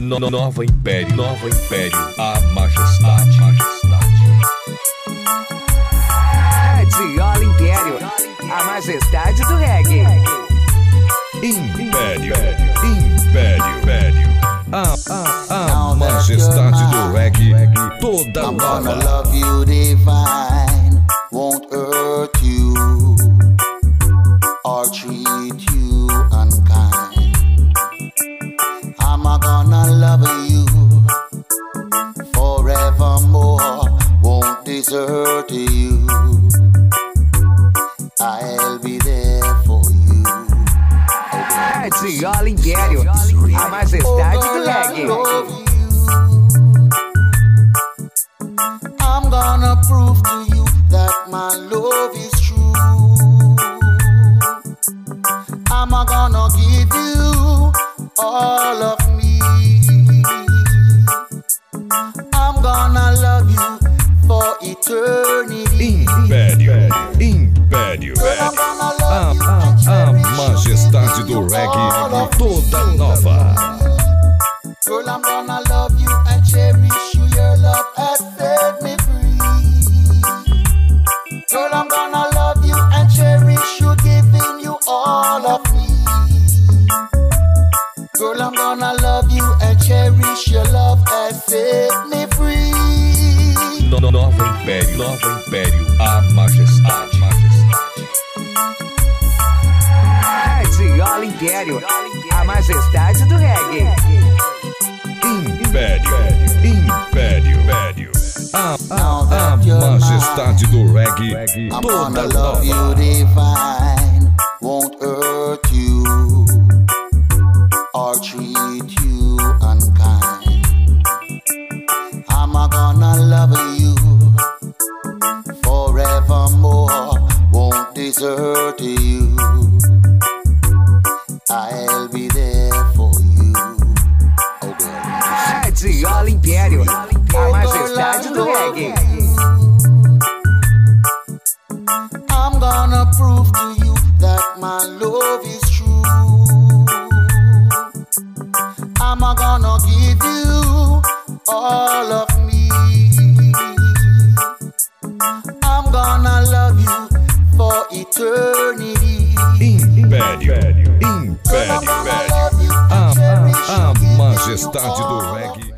No, nova Império, Nova Império, a majestade, majestade. Radiola Império, a majestade do reggae. Império, Império, Império. A, a, a majestade do reggae, toda I'm gonna nova. love you divine, won't desert you. I'll be there for you. Radiola Império, a majestade do reggae. I'm gonna prove to you that my love is true. I'm gonna give you all of for eternity. Império, Império, a, a, a majestade do reggae, toda nova. Girl, I'm gonna love No, no, nova Império, Nova Império, a majestade, majestade. Radiola Império, a majestade do reggae. Império, Império, Império. A, a, a majestade do reggae, toda nova. won't hurt you I'm gonna prove to you that my love is true. I'm gonna give you all of me. I'm gonna love you for eternity. Império, I'm Império, gonna Império. love you A, and ah, ah, cherish a, a you, giving you majestade do all of reggae.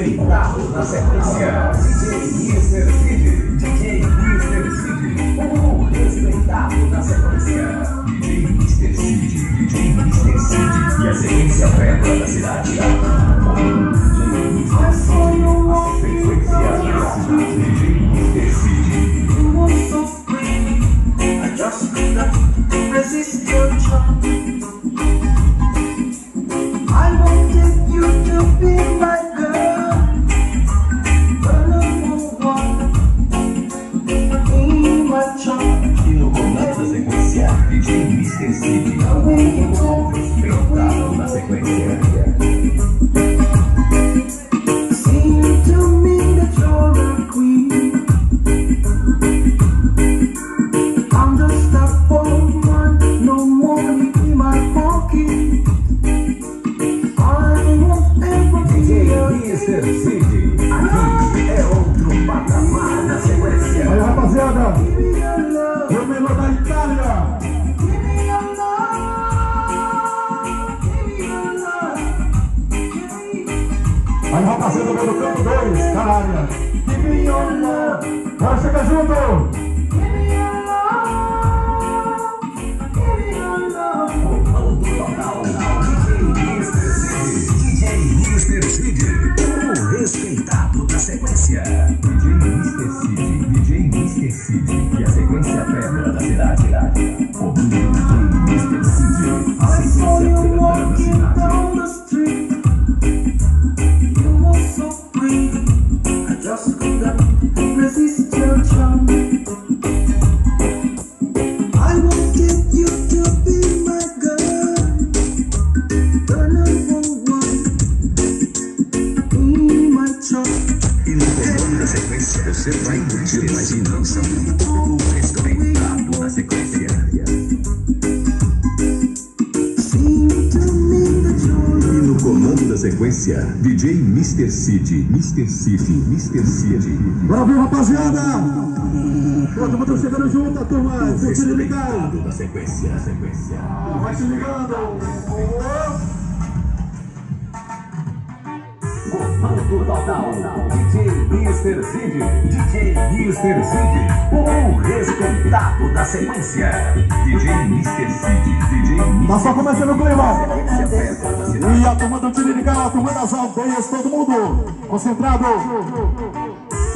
Respeitado na sequência. DJ Mr. Cid, DJ Mr. Cid, o respeitado na sequência. DJ Mr. Cid, DJ Mr. Cid e a sequência pedra da cidade. Mr. Cid, Mr. Cid. Bravo, rapaziada! Pronto, turma, chegando junto, turma. Curtindo ligado. Respeitado na sequência, sequência. Vai se ligando. Comando total, DJ Mr. Cid, DJ Mr. Cid, o respeitado da sequência. DJ. Cid, DJ. Tá só começando o clima. E a turma do ligado, a turma das aldeias, todo mundo concentrado.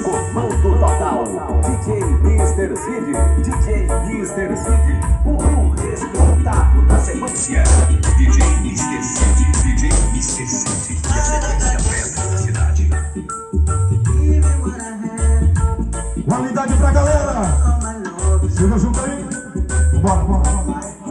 Comando total, DJ Mr. Cid, DJ Mr. Cid, o respeitado da sequência. DJ Mr. Cid, DJ Mr. Cid, e a sequência Bora, bora,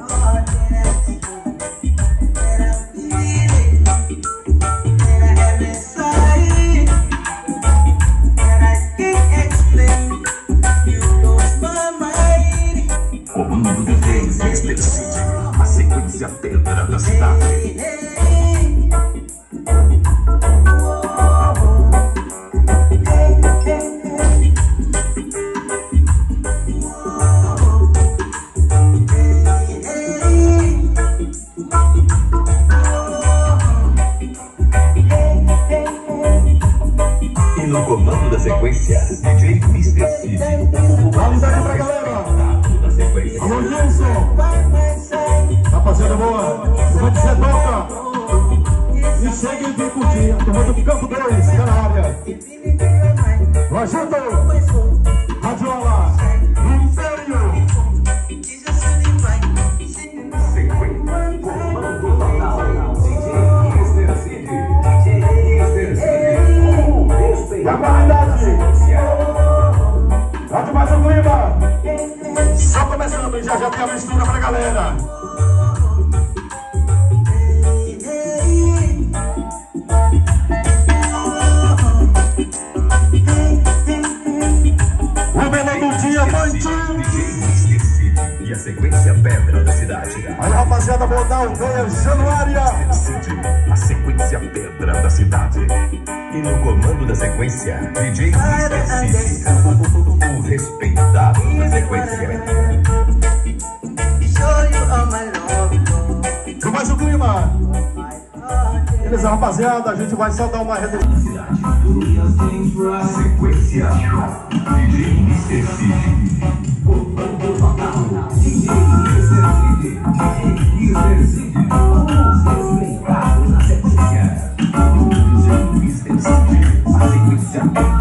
da cidade. E no comando da sequência, DJ. Cid, o respeitado da sequência. E mais o clima. Beleza, rapaziada, a gente vai só dar uma reduzida. Sequência, DJ Mr. Total, DJ Mr. Cid, DJ Mr. Cid, sequência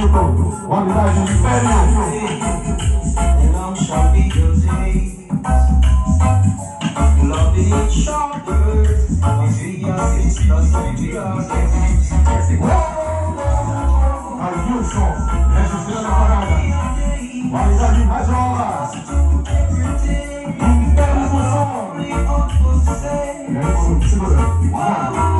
Euro, qualidade de pele. Long shoulders, loving shoulders, as we are sisters, we are friends. Adilson, registrando a parada. Qualidade mais horas. Império do som. É isso, segura. Uau.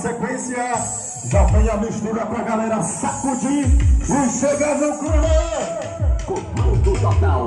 sequência, já vem a mistura pra galera sacudir e chegar no clã. Comando total.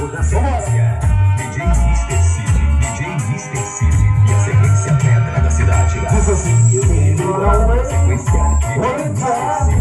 O da Somória. DJ Mr. Cid, DJ Mr. E a sequência pedra da cidade. Diz assim, eu tenho uma sequência que é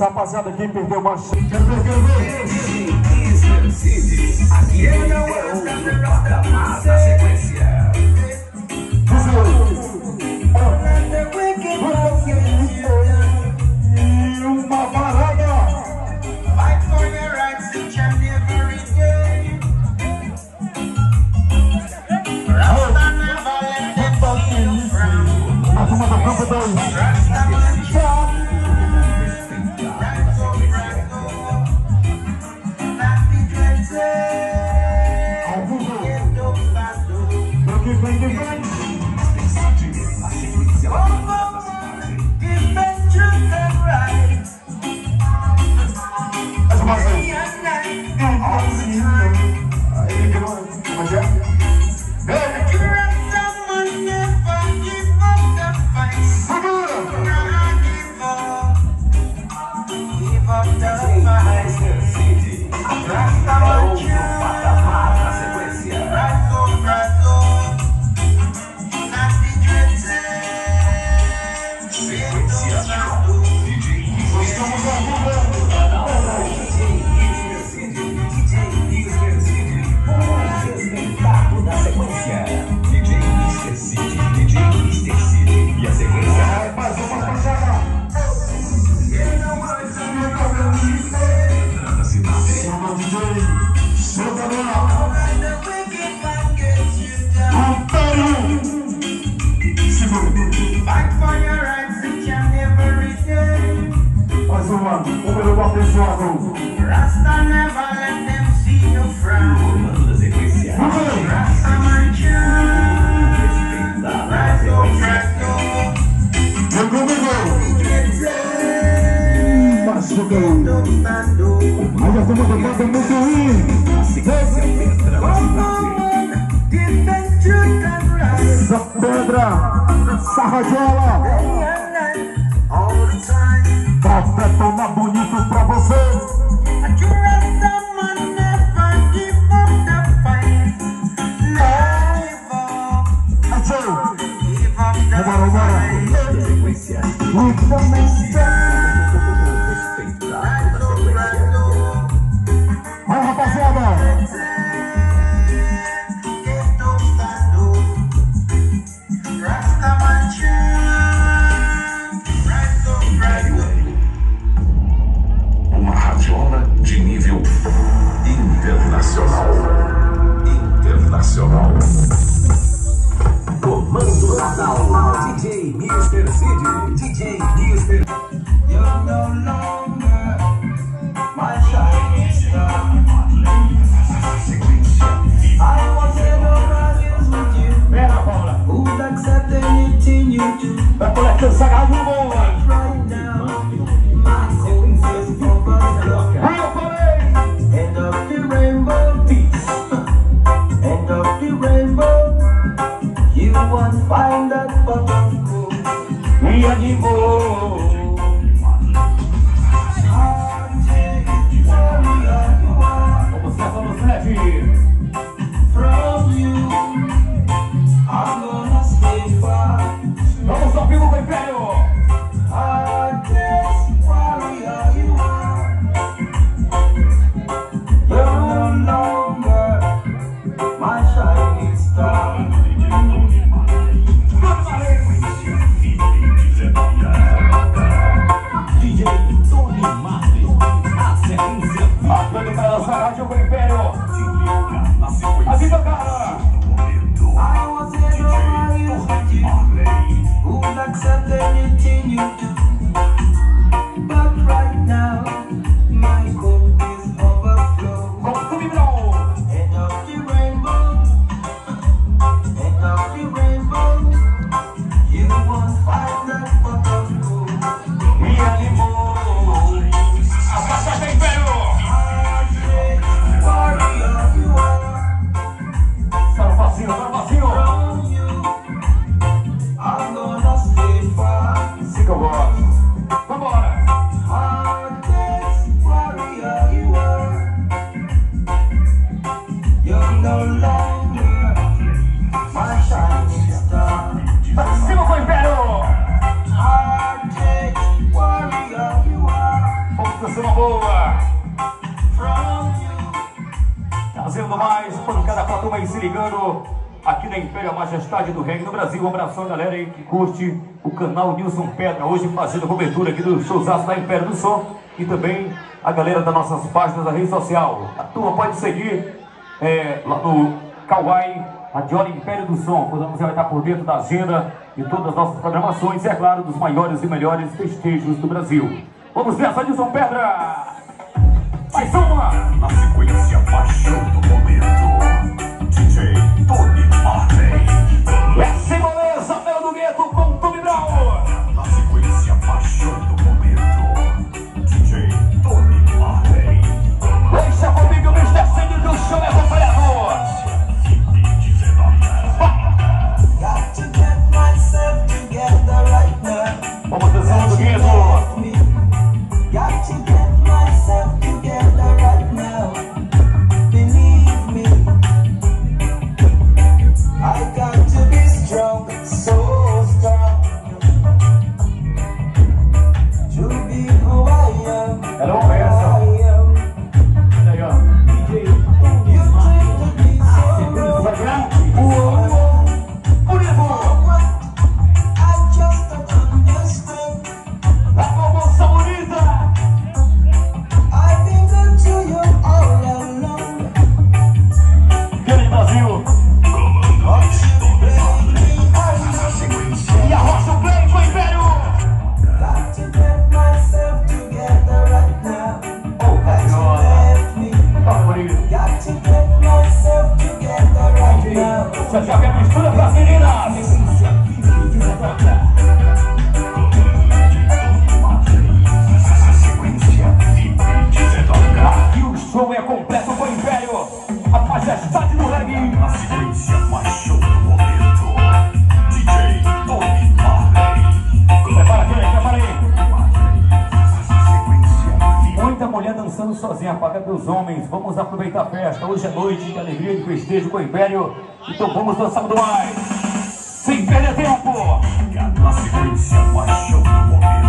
essa rapaziada aqui perdeu uma chance. É aqui é o patamar da sequência. curte o canal Nilson Pedra, hoje fazendo cobertura aqui do showzaço da Império do Som e também a galera das nossas páginas da rede social. A turma pode seguir é, lá no Kawaii, a Dior Império do Som, quando você vai estar por dentro da agenda de todas as nossas programações e, é claro, dos maiores e melhores festejos do Brasil. Vamos nessa, Nilson Pedra! Mais uma! Na sequência, paixão do momento, DJ Tony Martin. Diego com Tumi vamos aproveitar a festa. Hoje é noite de alegria, de festejo com o Império. Então vamos dançar do mais, sem perder tempo. A nossa do momento.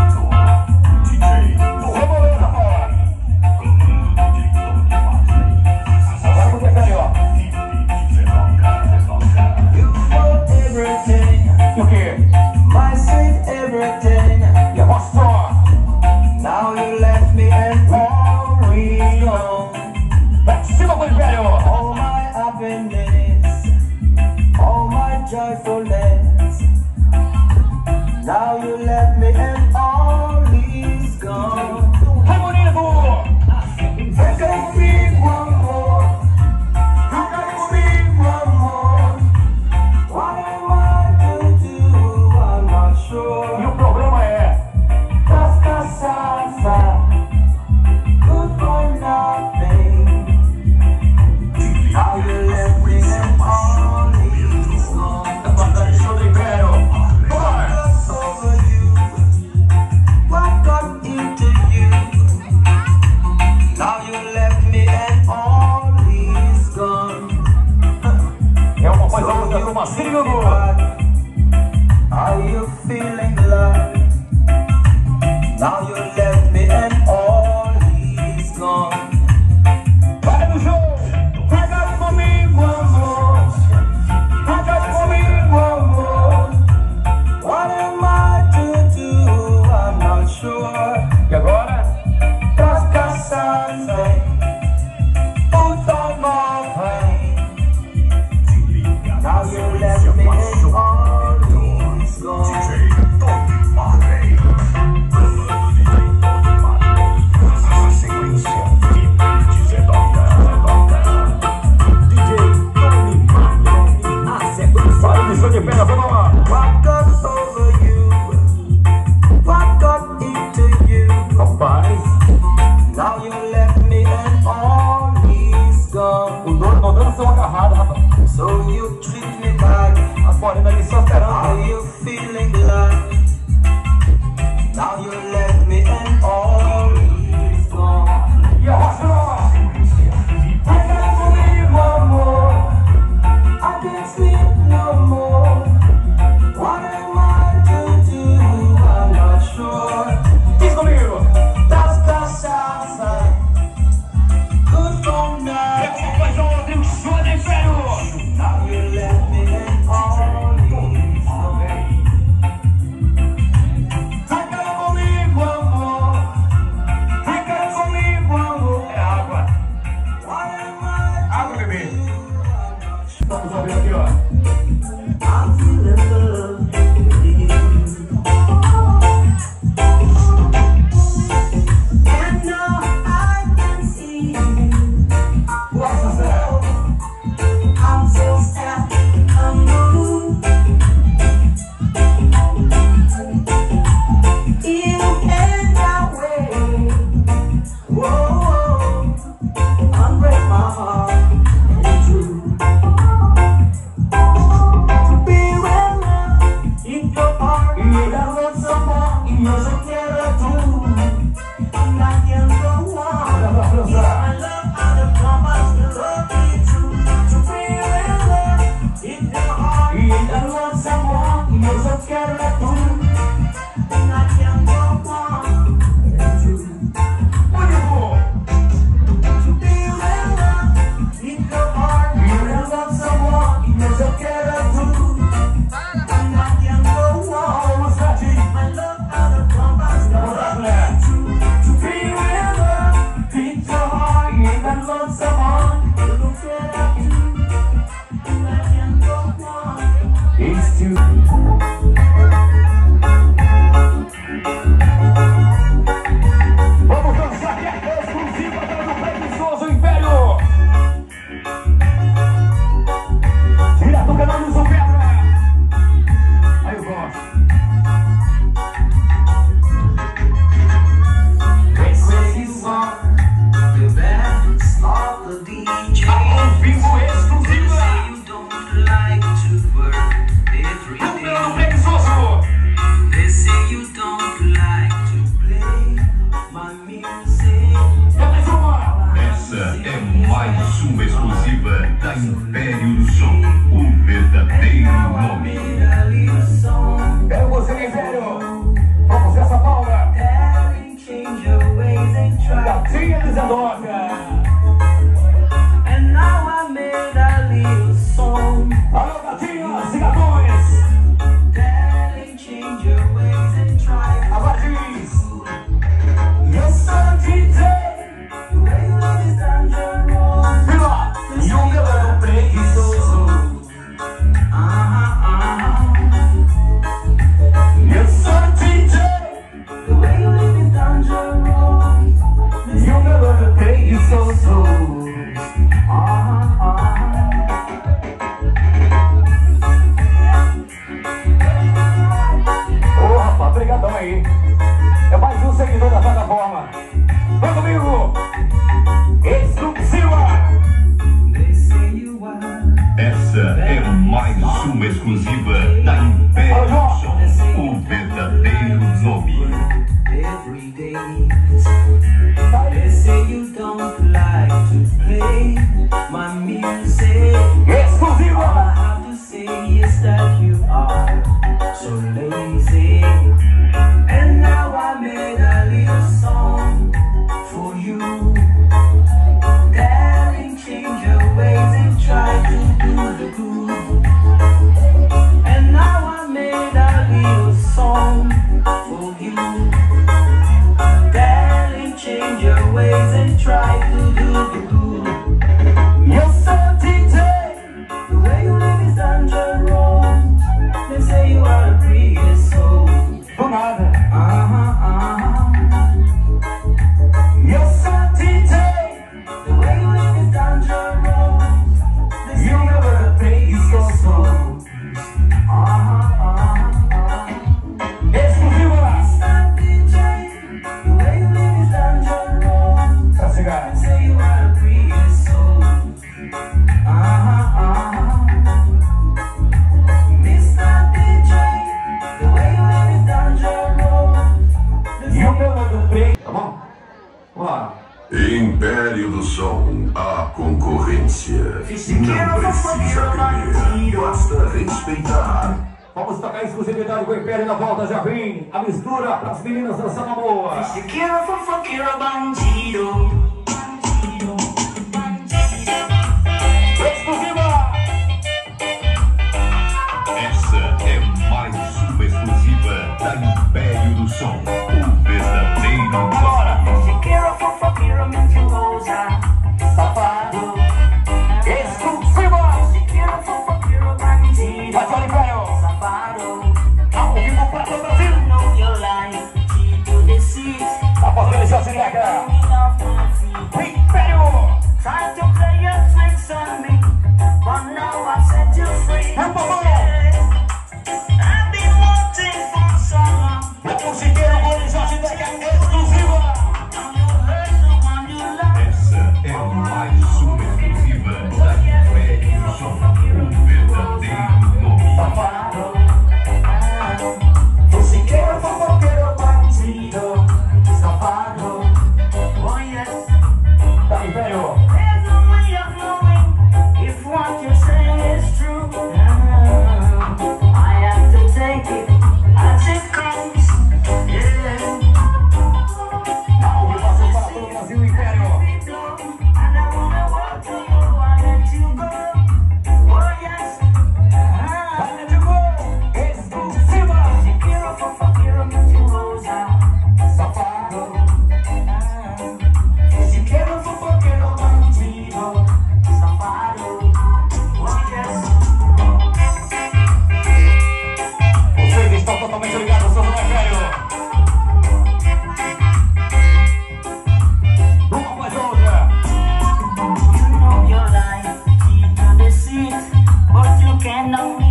But you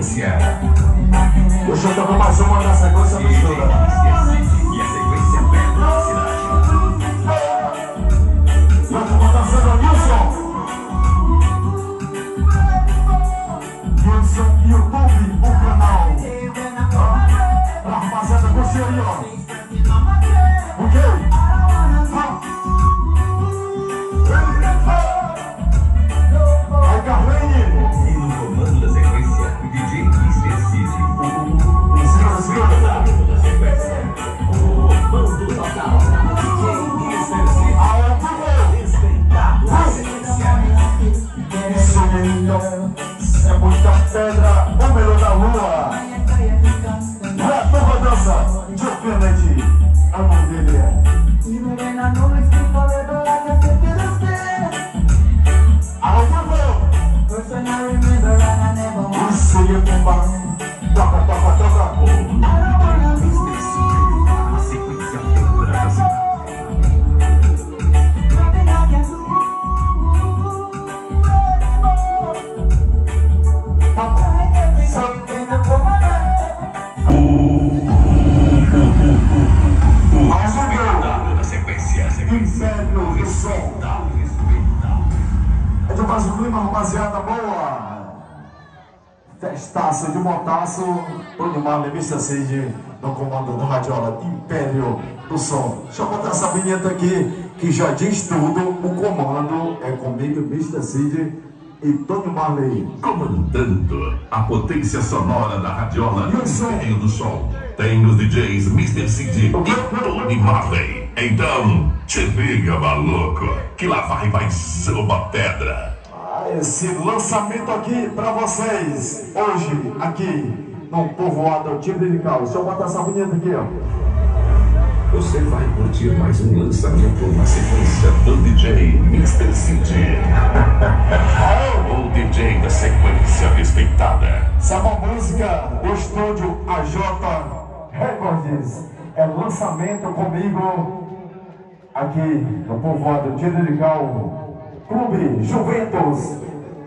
Deixa eu tocar mais uma sequência DJ mistura. Mais um clima, rapaziada boa. Festaço de montaço. Tony Marley, Mr. Cid, no comando do Radiola Império do Som. Deixa eu botar essa vinheta aqui, que já diz tudo. O comando é comigo, Mr. Cid e Tony Marley. Comandando a potência sonora da radiola o? Império do Sol. Tem os DJs Mr. Cid e Tony Marley. Então, te liga, maluco, que lá vai mais uma pedra. Esse lançamento aqui pra vocês, hoje, aqui, no povoado Tirirical. Deixa eu botar essa vinheta aqui, ó. Você vai curtir mais um lançamento na sequência do DJ Mr. Cid. o DJ da sequência respeitada. Essa é música do estúdio AJ Records. É lançamento comigo aqui no povoado de Lirical, Clube Juventus,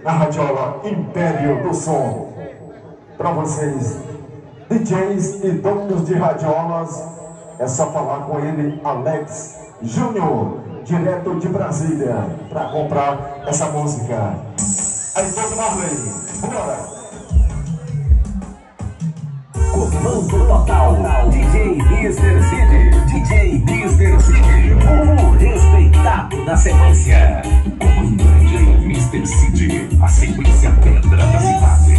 na radiola Império do Som. Para vocês, DJs e donos de radiolas, é só falar com ele, Alex Júnior, direto de Brasília, para comprar essa música. Aí, todo Marley, bora! Comando total. DJ Mr. Cid. DJ Mr. Cid. O respeitado da sequência. Comando DJ Mr. Cid. A sequência pedra da cidade.